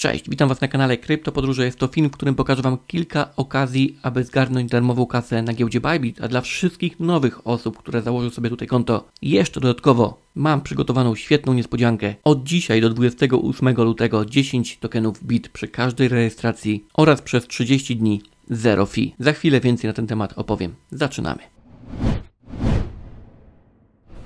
Cześć, witam Was na kanale Krypto Podróże. Jest to film, w którym pokażę Wam kilka okazji, aby zgarnąć darmową kasę na giełdzie Bybit, a dla wszystkich nowych osób, które założą sobie tutaj konto, jeszcze dodatkowo mam przygotowaną świetną niespodziankę. Od dzisiaj do 28 lutego 10 tokenów BIT przy każdej rejestracji oraz przez 30 dni zero fee. Za chwilę więcej na ten temat opowiem. Zaczynamy.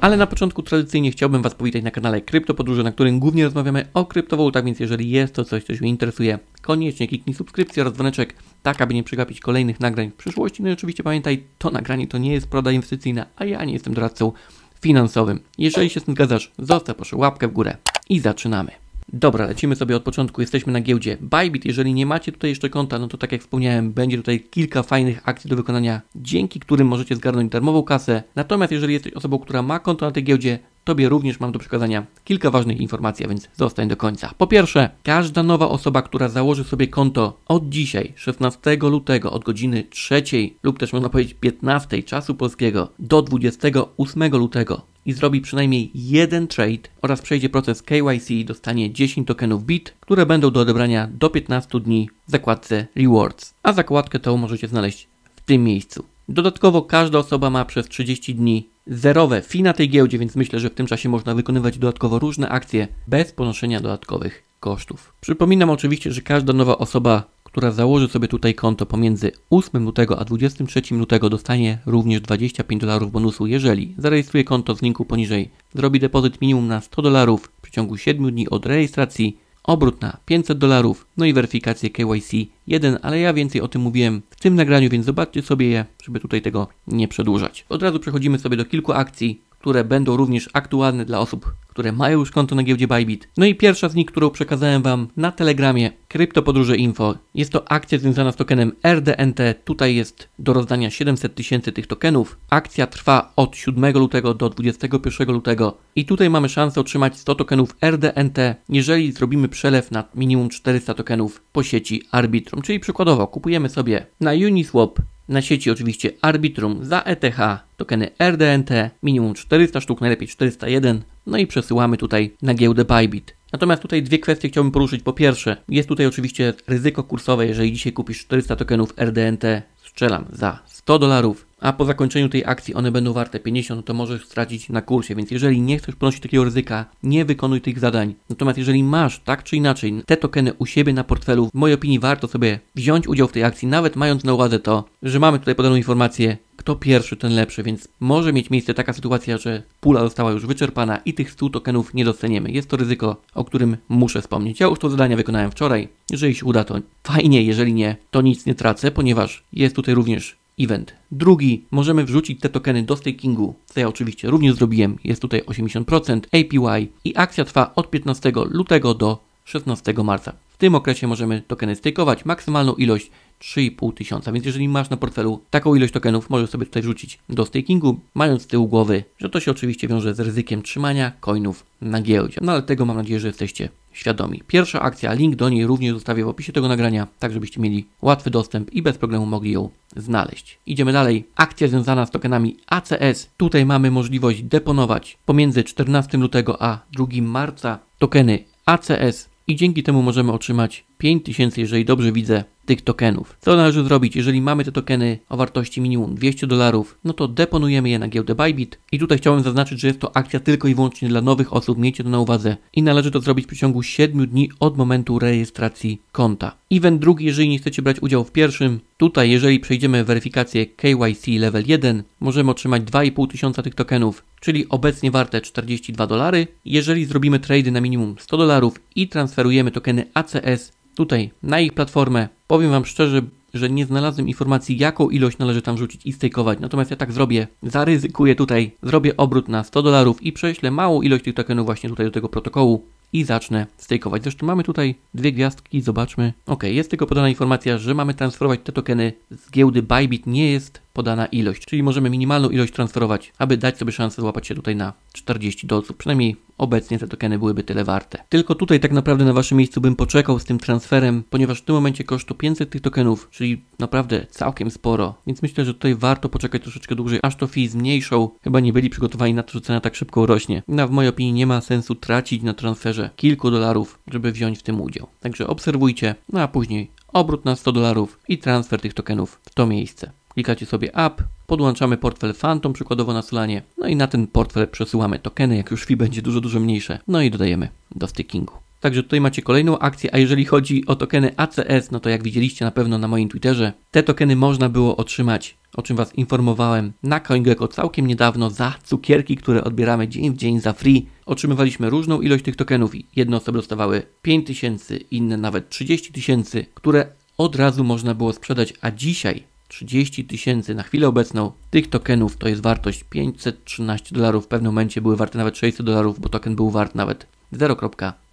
Ale na początku tradycyjnie chciałbym Was powitać na kanale Krypto Podróże, na którym głównie rozmawiamy o kryptowalutach, więc jeżeli jest to coś, co mnie interesuje, koniecznie kliknij subskrypcję oraz dzwoneczek, tak aby nie przegapić kolejnych nagrań w przyszłości. No i oczywiście pamiętaj, to nagranie to nie jest proda inwestycyjna, a ja nie jestem doradcą finansowym. Jeżeli się z tym zgadzasz, zostaw proszę łapkę w górę i zaczynamy. Dobra, lecimy sobie od początku. Jesteśmy na giełdzie Bybit. Jeżeli nie macie tutaj jeszcze konta, no to tak jak wspomniałem, będzie tutaj kilka fajnych akcji do wykonania, dzięki którym możecie zgarnąć darmową kasę. Natomiast jeżeli jesteś osobą, która ma konto na tej giełdzie, Tobie również mam do przekazania kilka ważnych informacji, a więc zostań do końca. Po pierwsze, każda nowa osoba, która założy sobie konto od dzisiaj, 16 lutego, od godziny 3 lub też można powiedzieć 15 czasu polskiego do 28 lutego i zrobi przynajmniej jeden trade oraz przejdzie proces KYC, dostanie 10 tokenów BIT, które będą do odebrania do 15 dni w zakładce Rewards. A zakładkę tą możecie znaleźć w tym miejscu. Dodatkowo każda osoba ma przez 30 dni zerowe fee na tej giełdzie, więc myślę, że w tym czasie można wykonywać dodatkowo różne akcje bez ponoszenia dodatkowych kosztów. Przypominam oczywiście, że każda nowa osoba, która założy sobie tutaj konto pomiędzy 8 lutego a 23 lutego dostanie również 25 dolarów bonusu, jeżeli zarejestruje konto z linku poniżej, zrobi depozyt minimum na 100 dolarów w przeciągu 7 dni od rejestracji obrót na 500 dolarów, no i weryfikację KYC 1, ale ja więcej o tym mówiłem w tym nagraniu, więc zobaczcie sobie je, żeby tutaj tego nie przedłużać. Od razu przechodzimy sobie do kilku akcji, które będą również aktualne dla osób, które mają już konto na giełdzie Bybit. No i pierwsza z nich, którą przekazałem Wam na Telegramie, Kryptopodróże Info. Jest to akcja związana z tokenem RDNT. Tutaj jest do rozdania 700 tysięcy tych tokenów. Akcja trwa od 7 lutego do 21 lutego i tutaj mamy szansę otrzymać 100 tokenów RDNT, jeżeli zrobimy przelew na minimum 400 tokenów po sieci Arbitrum. Czyli przykładowo kupujemy sobie na Uniswap na sieci oczywiście Arbitrum za ETH, tokeny RDNT, minimum 400 sztuk, najlepiej 401, no i przesyłamy tutaj na giełdę Bybit. Natomiast tutaj dwie kwestie chciałbym poruszyć. Po pierwsze, jest tutaj oczywiście ryzyko kursowe, jeżeli dzisiaj kupisz 400 tokenów RDNT, strzelam za 100 dolarów, a po zakończeniu tej akcji one będą warte 50, to możesz stracić na kursie. Więc jeżeli nie chcesz ponosić takiego ryzyka, nie wykonuj tych zadań. Natomiast jeżeli masz tak czy inaczej te tokeny u siebie na portfelu, w mojej opinii warto sobie wziąć udział w tej akcji, nawet mając na uwadze to, że mamy tutaj podaną informację, kto pierwszy, ten lepszy, więc może mieć miejsce taka sytuacja, że pula została już wyczerpana i tych 100 tokenów nie dostaniemy. Jest to ryzyko, o którym muszę wspomnieć. Ja już to zadanie wykonałem wczoraj. Jeżeli się uda, to fajnie, jeżeli nie, to nic nie tracę, ponieważ jest tutaj również event. Drugi, możemy wrzucić te tokeny do stakingu, co ja oczywiście również zrobiłem, jest tutaj 80% APY i akcja trwa od 15 lutego do 16 marca. W tym okresie możemy tokeny stakeować maksymalną ilość 3,5 tysiąca, więc jeżeli masz na portfelu taką ilość tokenów, możesz sobie tutaj wrzucić do stakingu, mając z tyłu głowy, że to się oczywiście wiąże z ryzykiem trzymania coinów na giełdzie. No ale tego mam nadzieję, że jesteście świadomi. Pierwsza akcja, link do niej również zostawię w opisie tego nagrania, tak żebyście mieli łatwy dostęp i bez problemu mogli ją znaleźć. Idziemy dalej. Akcja związana z tokenami ACS. Tutaj mamy możliwość deponować pomiędzy 14 lutego a 2 marca tokeny ACS i dzięki temu możemy otrzymać 5000, jeżeli dobrze widzę, tych tokenów. Co należy zrobić? Jeżeli mamy te tokeny o wartości minimum 200 dolarów, no to deponujemy je na giełdę Bybit i tutaj chciałem zaznaczyć, że jest to akcja tylko i wyłącznie dla nowych osób, miejcie to na uwadze i należy to zrobić w przeciągu 7 dni od momentu rejestracji konta. Event drugi, jeżeli nie chcecie brać udziału w pierwszym, tutaj jeżeli przejdziemy weryfikację KYC level 1, możemy otrzymać 2,5 tysiąca tych tokenów, czyli obecnie warte 42 dolary. Jeżeli zrobimy trady na minimum 100 dolarów i transferujemy tokeny ACS tutaj na ich platformę. Powiem Wam szczerze, że nie znalazłem informacji, jaką ilość należy tam wrzucić i stakeować. Natomiast ja tak zrobię, zaryzykuję tutaj, zrobię obrót na 100 dolarów i prześlę małą ilość tych tokenów właśnie tutaj do tego protokołu i zacznę stakeować. Zresztą mamy tutaj dwie gwiazdki, zobaczmy. Ok, jest tylko podana informacja, że mamy transferować te tokeny z giełdy Bybit. Nie jest podana ilość, czyli możemy minimalną ilość transferować, aby dać sobie szansę złapać się tutaj na 40 dolców. Przynajmniej obecnie te tokeny byłyby tyle warte. Tylko tutaj tak naprawdę na waszym miejscu bym poczekał z tym transferem, ponieważ w tym momencie koszt 500 tych tokenów, czyli naprawdę całkiem sporo, więc myślę, że tutaj warto poczekać troszeczkę dłużej, aż to fee zmniejszą. Chyba nie byli przygotowani na to, że cena tak szybko rośnie. No, w mojej opinii nie ma sensu tracić na transferze kilku dolarów, żeby wziąć w tym udział. Także obserwujcie, no a później obrót na 100 dolarów i transfer tych tokenów w to miejsce. Klikacie sobie App, podłączamy portfel Phantom przykładowo na Solanie, no i na ten portfel przesyłamy tokeny, jak już fee będzie dużo, dużo mniejsze, no i dodajemy do stakingu. Także tutaj macie kolejną akcję, a jeżeli chodzi o tokeny ACS, no to jak widzieliście na pewno na moim Twitterze, te tokeny można było otrzymać, o czym Was informowałem, na CoinGecko całkiem niedawno za cukierki, które odbieramy dzień w dzień za free. Otrzymywaliśmy różną ilość tych tokenów. Jedne osoby dostawały 5000, inne nawet 30 tysięcy, które od razu można było sprzedać, a dzisiaj 30 tysięcy na chwilę obecną tych tokenów to jest wartość 513 dolarów. W pewnym momencie były warte nawet 600 dolarów, bo token był wart nawet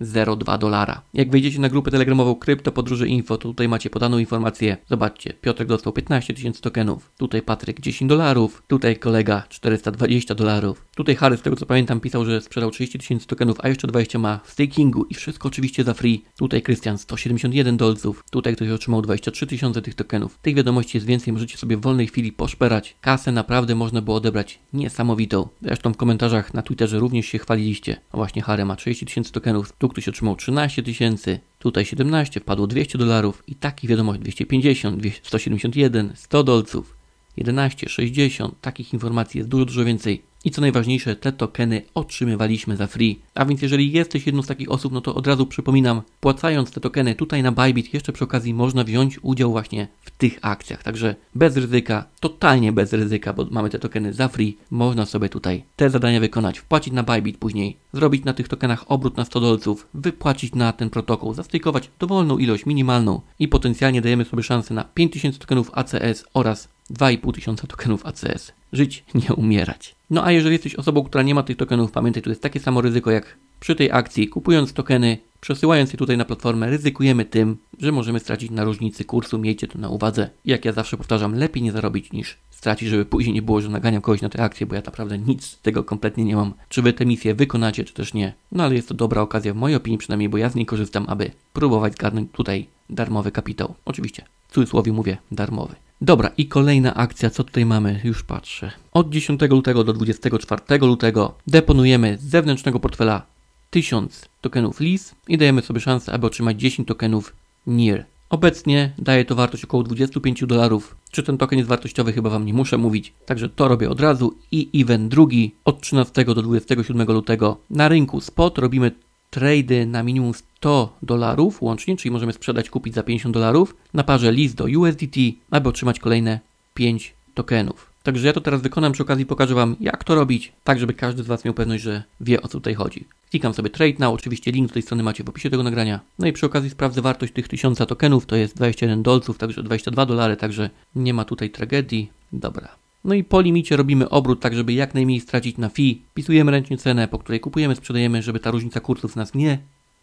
0,02 dolara. Jak wejdziecie na grupę telegramową Krypto Podróże Info, to tutaj macie podaną informację. Zobaczcie, Piotr dostał 15 tysięcy tokenów, tutaj Patryk 10 dolarów, tutaj kolega 420 dolarów. Tutaj Harry, z tego co pamiętam, pisał, że sprzedał 30 tysięcy tokenów, a jeszcze 20 ma w stakingu i wszystko oczywiście za free. Tutaj Krystian 171 dolców, tutaj ktoś otrzymał 23 tysiące tych tokenów. Tych wiadomości jest więcej, możecie sobie w wolnej chwili poszperać. Kasę naprawdę można było odebrać niesamowitą. Zresztą w komentarzach na Twitterze również się chwaliliście. A właśnie Harry ma 30 tysięcy tokenów, tu ktoś otrzymał 13 tysięcy, tutaj 17, wpadło 200 dolarów i taki wiadomość 250, 171, 100 dolców, 11, 60, takich informacji jest dużo, dużo więcej. I co najważniejsze, te tokeny otrzymywaliśmy za free. A więc jeżeli jesteś jedną z takich osób, no to od razu przypominam, płacając te tokeny tutaj na Bybit, jeszcze przy okazji można wziąć udział właśnie w tych akcjach. Także bez ryzyka, totalnie bez ryzyka, bo mamy te tokeny za free, można sobie tutaj te zadania wykonać, wpłacić na Bybit później, zrobić na tych tokenach obrót na 100 dolców, wypłacić na ten protokół, zastykować dowolną ilość, minimalną i potencjalnie dajemy sobie szansę na 5000 tokenów ACS oraz 2,5 tysiąca tokenów ACS. Żyć, nie umierać. No a jeżeli jesteś osobą, która nie ma tych tokenów, pamiętaj, to jest takie samo ryzyko jak przy tej akcji. Kupując tokeny, przesyłając je tutaj na platformę, ryzykujemy tym, że możemy stracić na różnicy kursu. Miejcie to na uwadze. Jak ja zawsze powtarzam, lepiej nie zarobić niż stracić, żeby później nie było, że naganiam kogoś na tę akcję, bo ja naprawdę nic z tego kompletnie nie mam. Czy wy tę misję wykonacie, czy też nie. No ale jest to dobra okazja, w mojej opinii przynajmniej, bo ja z niej korzystam, aby próbować zgarnąć tutaj darmowy kapitał. Oczywiście, w cudzysłowie mówię darmowy. Dobra, i kolejna akcja, co tutaj mamy? Już patrzę. Od 10 lutego do 24 lutego deponujemy z zewnętrznego portfela 1000 tokenów LIS i dajemy sobie szansę, aby otrzymać 10 tokenów NIR. Obecnie daje to wartość około 25 dolarów. Czy ten token jest wartościowy, chyba Wam nie muszę mówić. Także to robię od razu. I event drugi od 13 do 27 lutego na rynku spot robimy trady na minimum 100 dolarów łącznie, czyli możemy sprzedać, kupić za 50 dolarów na parze list do USDT, aby otrzymać kolejne 5 tokenów. Także ja to teraz wykonam, przy okazji pokażę Wam jak to robić, tak żeby każdy z Was miał pewność, że wie o co tutaj chodzi. Klikam sobie Trade Now, oczywiście link do tej strony macie w opisie tego nagrania. No i przy okazji sprawdzę wartość tych 1000 tokenów, to jest 21 dolców, także 22 dolary, także nie ma tutaj tragedii. Dobra, no i po limicie robimy obrót, tak żeby jak najmniej stracić na fee. Wpisujemy ręcznie cenę, po której kupujemy, sprzedajemy, żeby ta różnica kursów nas nie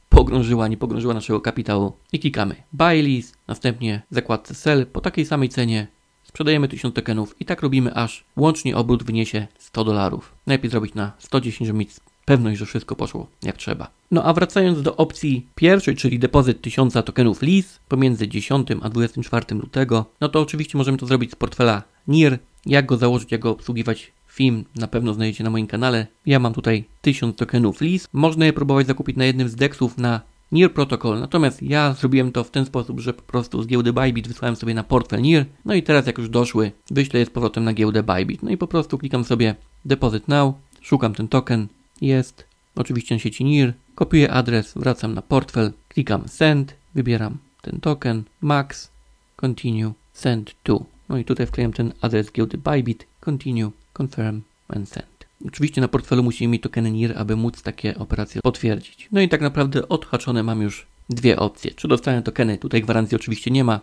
pogrążyła, nie pogrążyła naszego kapitału. I klikamy buy list, następnie zakładce sell po takiej samej cenie sprzedajemy 1000 tokenów i tak robimy aż łącznie obrót wyniesie 100 dolarów. Najlepiej zrobić na 110, żeby mieć pewność, że wszystko poszło jak trzeba. No a wracając do opcji pierwszej, czyli depozyt 1000 tokenów LIS pomiędzy 10 a 24 lutego, no to oczywiście możemy to zrobić z portfela NIR. Jak go założyć, jak go obsługiwać film na pewno znajdziecie na moim kanale. Ja mam tutaj 1000 tokenów LIS. Można je próbować zakupić na jednym z dexów na NIR Protocol. Natomiast ja zrobiłem to w ten sposób, że po prostu z giełdy Bybit wysłałem sobie na portfel NIR. No i teraz jak już doszły, wyślę je z powrotem na giełdę Bybit. No i po prostu klikam sobie Deposit Now, szukam ten token, jest oczywiście na sieci NIR, kopiuję adres, wracam na portfel, klikam Send, wybieram ten token, Max, Continue, Send to. No i tutaj wklejam ten adres giełdy Bybit, Continue, Confirm and Send. Oczywiście na portfelu musimy mieć tokeny NIR, aby móc takie operacje potwierdzić. No i tak naprawdę odhaczone mam już dwie opcje. Czy dostanę tokeny? Tutaj gwarancji oczywiście nie ma,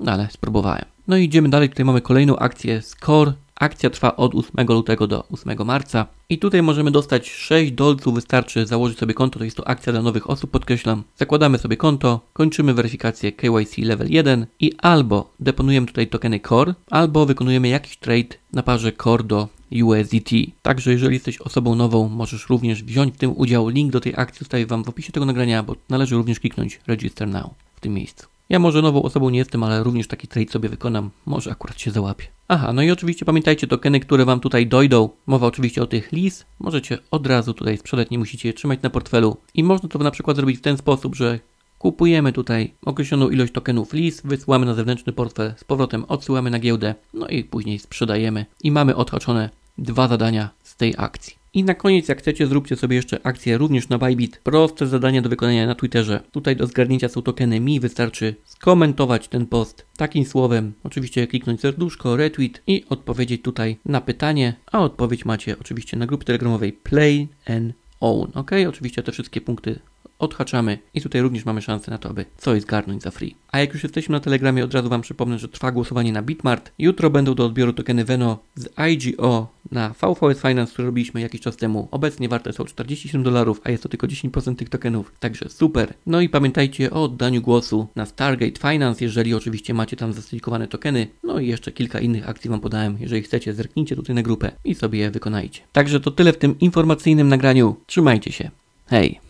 no ale spróbowałem. No i idziemy dalej. Tutaj mamy kolejną akcję Score Akcja trwa od 8 lutego do 8 marca. I tutaj możemy dostać 6 dolców, wystarczy założyć sobie konto, to jest to akcja dla nowych osób, podkreślam. Zakładamy sobie konto, kończymy weryfikację KYC level 1 i albo deponujemy tutaj tokeny Core, albo wykonujemy jakiś trade na parze Core do USDT. Także jeżeli jesteś osobą nową, możesz również wziąć w tym udział. Link do tej akcji zostawię Wam w opisie tego nagrania, bo należy również kliknąć Register Now w tym miejscu. Ja może nową osobą nie jestem, ale również taki trade sobie wykonam. Może akurat się załapie. Aha, no i oczywiście pamiętajcie tokeny, które Wam tutaj dojdą. Mowa oczywiście o tych lis. Możecie od razu tutaj sprzedać, nie musicie je trzymać na portfelu. I można to na przykład zrobić w ten sposób, że kupujemy tutaj określoną ilość tokenów lis, wysyłamy na zewnętrzny portfel, z powrotem odsyłamy na giełdę, no i później sprzedajemy. I mamy odhaczone dwa zadania z tej akcji. I na koniec, jak chcecie, zróbcie sobie jeszcze akcję również na Bybit. Proste zadania do wykonania na Twitterze. Tutaj do zgarnięcia są tokeny mi, wystarczy skomentować ten post takim słowem. Oczywiście kliknąć serduszko, retweet i odpowiedzieć tutaj na pytanie, a odpowiedź macie oczywiście na grupie telegramowej Play and Own. Ok, oczywiście te wszystkie punkty odhaczamy i tutaj również mamy szansę na to, aby coś zgarnąć za free. A jak już jesteśmy na Telegramie, od razu Wam przypomnę, że trwa głosowanie na Bitmart. Jutro będą do odbioru tokeny Veno z IGO na VVS Finance, które robiliśmy jakiś czas temu. Obecnie warte są 47 dolarów, a jest to tylko 10% tych tokenów, także super. No i pamiętajcie o oddaniu głosu na Stargate Finance, jeżeli oczywiście macie tam zastylikowane tokeny. No i jeszcze kilka innych akcji Wam podałem. Jeżeli chcecie, zerknijcie tutaj na grupę i sobie je wykonajcie. Także to tyle w tym informacyjnym nagraniu. Trzymajcie się. Hej!